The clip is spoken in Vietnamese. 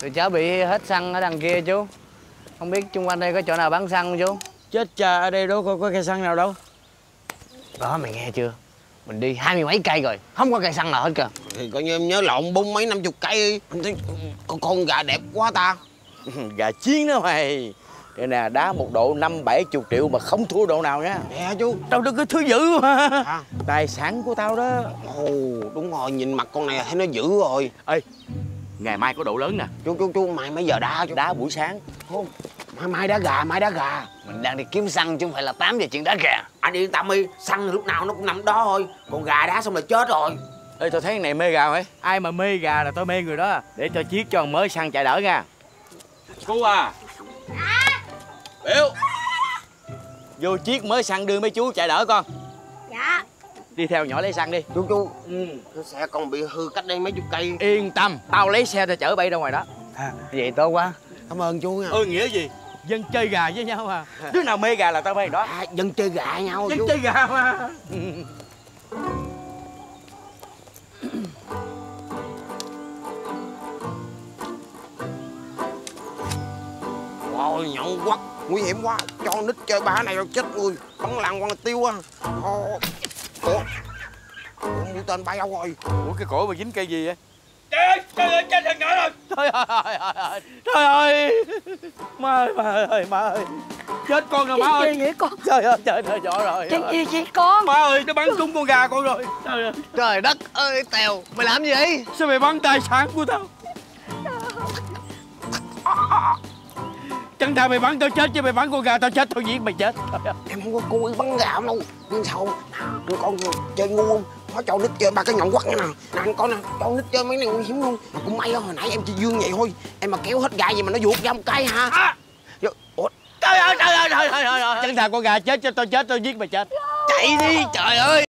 Tụi cháu bị hết xăng ở đằng kia chú. Không biết chung quanh đây có chỗ nào bán xăng không chú? Chết cha ở đây đâu có, có cây xăng nào đâu. Đó mày nghe chưa? Mình đi hai mươi mấy cây rồi Không có cây xăng nào hết kìa. Thì coi như em nhớ lộn bung mấy năm chục cây. Con, con gà đẹp quá ta. Gà chiến đó mày. Đây nè đá một độ năm bảy chục triệu mà không thua độ nào nha. Nè chú. Tao đó cứ thứ dữ mà à, Tài sản của tao đó. Ồ đúng rồi nhìn mặt con này thấy nó dữ rồi. Ê Ngày mai có độ lớn nè. Chú chú chú mai mấy giờ đá chú? Đá buổi sáng. Không, mai mai đá gà mai đá gà. Mình đang đi kiếm xăng chứ không phải là 8 giờ chuyện đá gà. Anh yên tâm đi xăng lúc nào nó cũng nằm đó thôi. Còn gà đá xong là chết rồi. Ê tao thấy cái này mê gà mày Ai mà mê gà là tao mê người đó. Để cho chiếc cho mới xăng chạy đỡ nha. Cô à. Biểu Vô chiếc mới xăng đưa mấy chú chạy đỡ con. Dạ Đi theo nhỏ lấy xăng đi. Chú chú. Ừ. cái xe con bị hư cách đây mấy chục cây. Yên tâm Tao lấy xe tao chở bay ra ngoài đó. Vậy tốt quá. Cảm ơn chú nha. Ừ nghĩa gì? Dân chơi gà với nhau mà Đứa nào mê gà là tao mê đó. À, dân chơi gà nhau Dân chú. chơi gà mà. Ôi nhậu quắc nguy hiểm quá. Cho nít chơi ba này rồi chết người. Bắn làng quan tiêu á Ồ, ủa? Ủa mũi tên bay đâu rồi? Ủa cái cổ mà dính cây gì vậy? Trời ơi, trời ơi, chết thằng nhỏ rồi. Trời ơi, trời ơi Má ơi, má ơi, má ơi. Chết con rồi má ơi. gì vậy con. Trời ơi, trời ơi, rõ rồi Chuyện gì vậy con. Má ơi, nó bắn trúng con gà con rồi. Trời ơi, Trời đất ơi Tèo. Mày làm gì? Vậy sao mày bắn tài sản của tao Chẳng thà mày bắn tao chết chứ mày bắn con gà tao chết tao giết mày chết. Em không có ý bắn gà đâu. Nhưng sao? Nhưng con chơi ngu không? Nó cho nít chơi ba cái nhọn nữa nè. Nè anh coi nè cho nít chơi mấy này nguy hiểm luôn. Mà cũng may á hồi nãy em chỉ dương vậy thôi. Em mà kéo hết gà gì mà nó vuột ra một cái hả? À! Ủa? Trời ơi, trời ơi, trời ơi, trời ơi Chẳng thà con gà chết cho tao chết tao giết mày chết. Chạy đi trời ơi